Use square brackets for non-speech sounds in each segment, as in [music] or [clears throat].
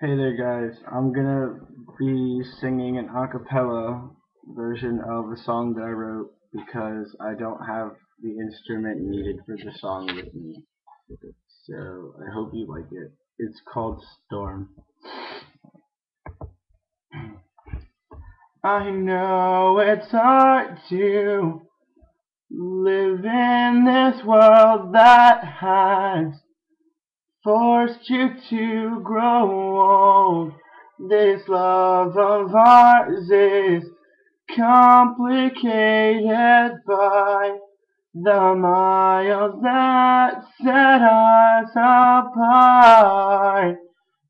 Hey there guys, I'm gonna be singing an a cappella version of a song that I wrote because I don't have the instrument needed for the song with me. So I hope you like it. It's called Storm. [clears throat] I know it's hard to live in this world that has forced you to grow old. This love of ours is complicated by the miles that set us apart.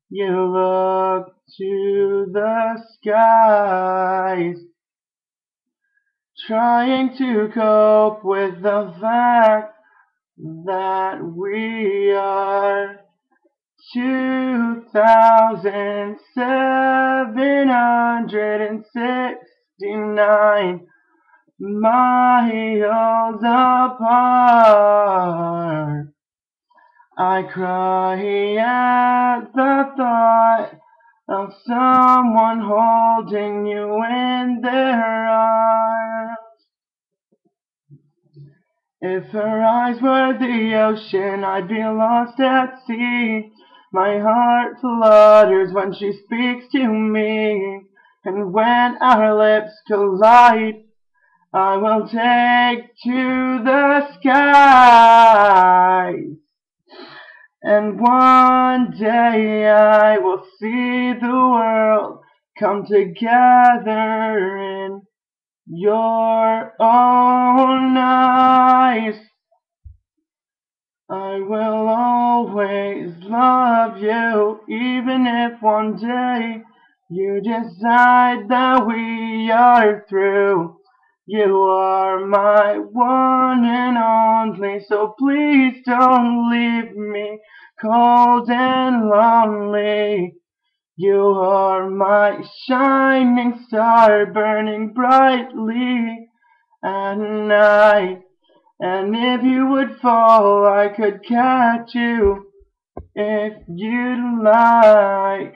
You look to the skies, trying to cope with the fact that we are two thousand seven hundred and sixty-nine miles apart. I cry at the thought of someone holding you in their arms. If her eyes were the ocean, I'd be lost at sea. My heart flutters when she speaks to me, and when our lips collide, I will take to the skies. And one day I will see the world come together in your own love you, even if one day you decide that we are through. You are my one and only, so please don't leave me cold and lonely. You are my shining star, burning brightly at night. And if you would fall, I could catch you if you'd like.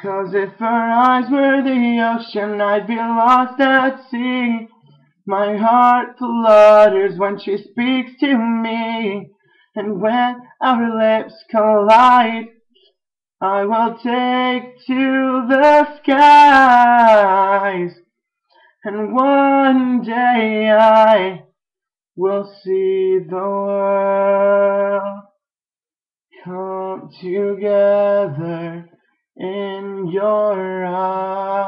Cause if her eyes were the ocean, I'd be lost at sea. My heart flutters when she speaks to me. And when our lips collide, I will take to the skies. And one day I We'll see the world come together in your eyes.